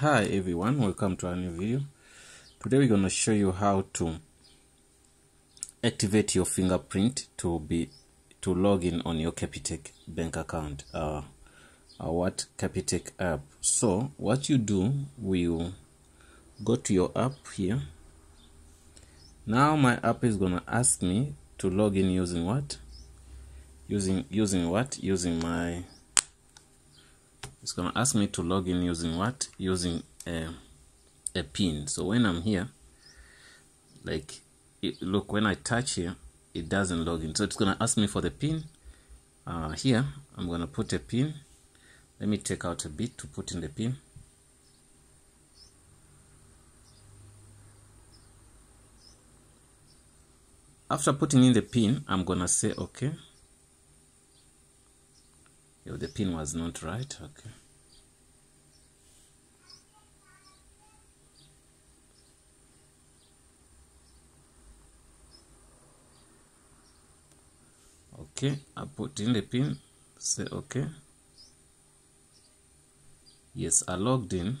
hi everyone. Welcome to a new video. Today we're going to show you how to activate your fingerprint to be to log in on your capitec bank account uh, uh what capitec app. So what you do will go to your app here. Now my app is going to ask me to log in using what? Using using what? Using my it's gonna ask me to log in using what? Using a, a pin. So when i'm here like it, look when i touch here it doesn't log in. So it's gonna ask me for the pin. Uh, here i'm gonna put a pin. Let me take out a bit to put in the pin. After putting in the pin i'm gonna say okay Yo, the pin was not right okay. Okay i put in the pin say okay. Yes i logged in.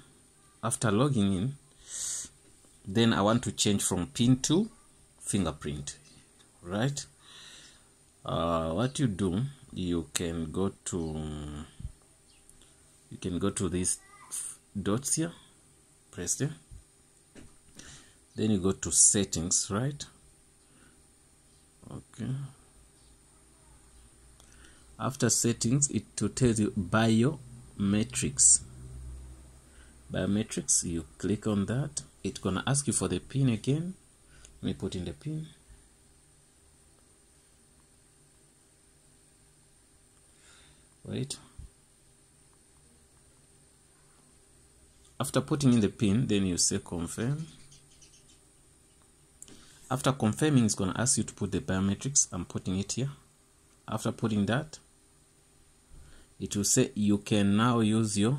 After logging in then i want to change from pin to fingerprint right? Uh, what you do you can go to you can go to these dots here press there. Then you go to settings right? Okay. After settings it will tell you biometrics. Biometrics you click on that. It's gonna ask you for the pin again. Let me put in the pin wait after putting in the pin then you say confirm. After confirming it's going to ask you to put the biometrics. I'm putting it here. After putting that it will say you can now use your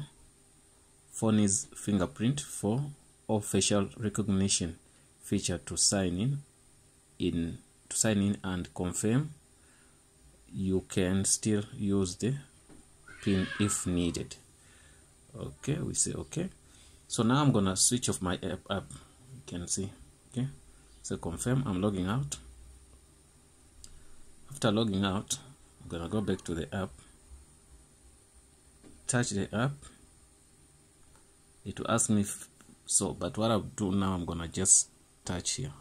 phone's fingerprint for or facial recognition feature to sign in in to sign in and confirm. You can still use the pin if needed. Okay we say okay. So now i'm gonna switch off my app you can see okay? So confirm i'm logging out. After logging out i'm gonna go back to the app. Touch the app. It will ask me if, so but what i'll do now i'm gonna just touch here.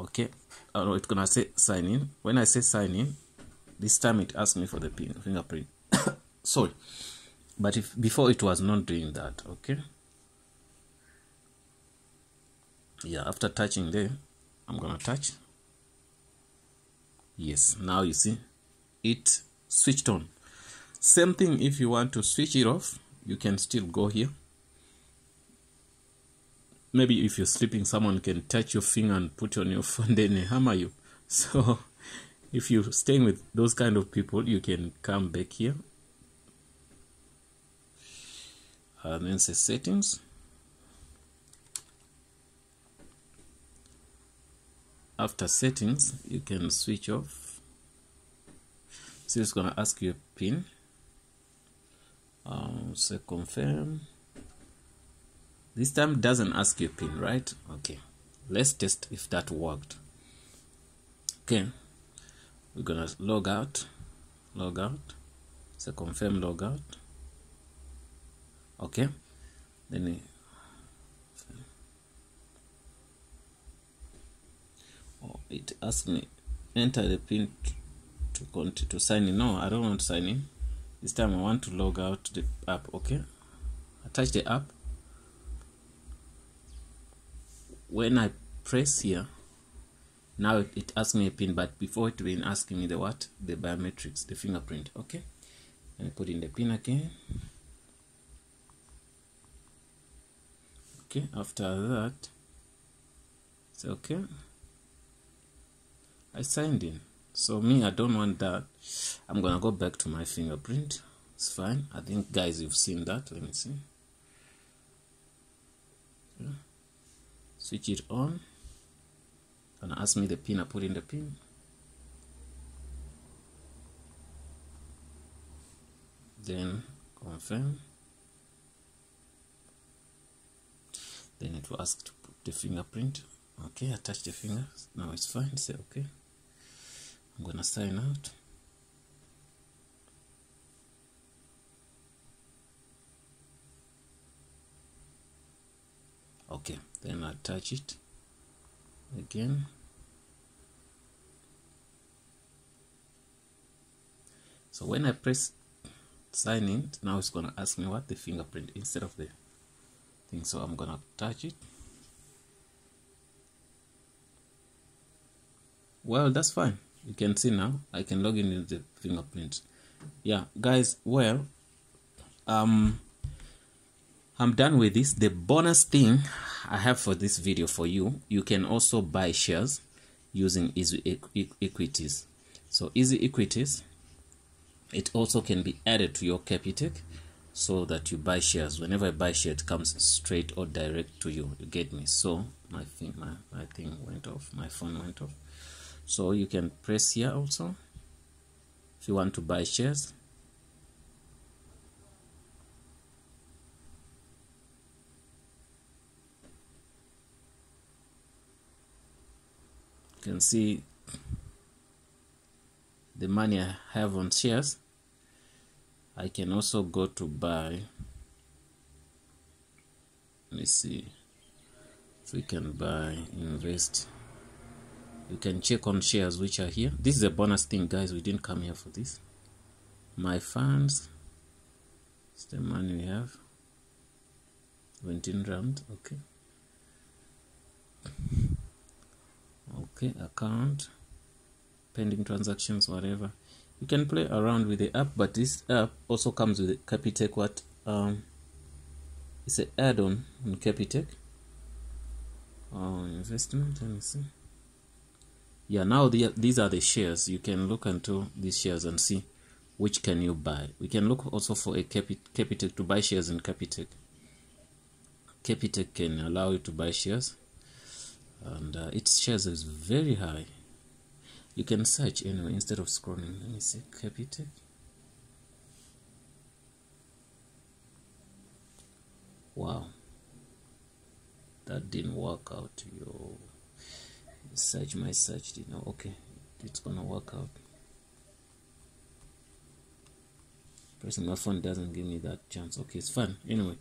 Okay? Oh, it's gonna say sign in. When i say sign in this time it asked me for the pin, fingerprint. Sorry. But if before it was not doing that okay? Yeah after touching there i'm gonna touch. Yes now you see it switched on. Same thing if you want to switch it off you can still go here. Maybe if you're sleeping someone can touch your finger and put on your phone then hammer you. So if you're staying with those kind of people you can come back here. And then say settings. After settings you can switch off. So it's gonna ask you a pin. Um, say confirm. This time doesn't ask you a pin right? Okay. Let's test if that worked. Okay we're gonna log out log out so confirm log out okay then oh, it asks me enter the pin to continue to sign in. No i don't want to sign in. This time i want to log out the app okay? Attach the app. When i press here now it, it asks me a pin but before it been asking me the what the biometrics the fingerprint okay? And put in the pin again. Okay after that it's okay. I signed in. So me I don't want that. I'm gonna go back to my fingerprint. It's fine. I think guys you've seen that. Let me see. Switch it on gonna ask me the pin I put in the pin. Then confirm. Then it will ask to put the fingerprint. Okay attach the finger. Now it's fine. Say okay. I'm gonna sign out. Okay then I attach it again. So when I press sign in now it's gonna ask me what the fingerprint instead of the thing. So I'm gonna touch it. Well that's fine. You can see now. I can log in with the fingerprint. Yeah guys well um I'm done with this. The bonus thing I have for this video for you you can also buy shares using easy equities. So easy equities it also can be added to your Capitec so that you buy shares. Whenever I buy share it comes straight or direct to you. You get me? So my thing my, my thing went off. My phone went off. So you can press here also. If you want to buy shares can see the money I have on shares. I can also go to buy. Let me see if we can buy invest. You can check on shares which are here. This is a bonus thing guys. We didn't come here for this. My funds it's the money we have? 17 rand okay okay account pending transactions whatever. You can play around with the app but this app also comes with Capitec what um it's an add-on on Capitec. Uh, investment let me see. Yeah now the, these are the shares. You can look into these shares and see which can you buy. We can look also for a Capi Capitec to buy shares in Capitec. Capitec can allow you to buy shares and uh, its shares is very high. You can search anyway instead of scrolling let me see Capitec. Wow. That didn't work out yo. Search my search did not okay. It's gonna work out. Pressing my phone doesn't give me that chance okay it's fine. Anyway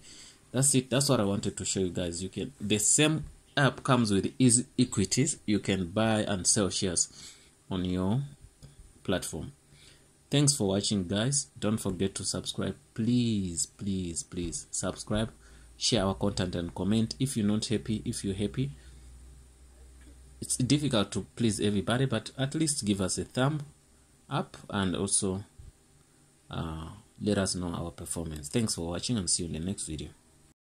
that's it. That's what i wanted to show you guys. You can the same app comes with easy equities you can buy and sell shares on your platform. Thanks for watching guys. Don't forget to subscribe. Please please please subscribe share our content and comment. If you're not happy if you're happy it's difficult to please everybody but at least give us a thumb up and also uh, let us know our performance. Thanks for watching and see you in the next video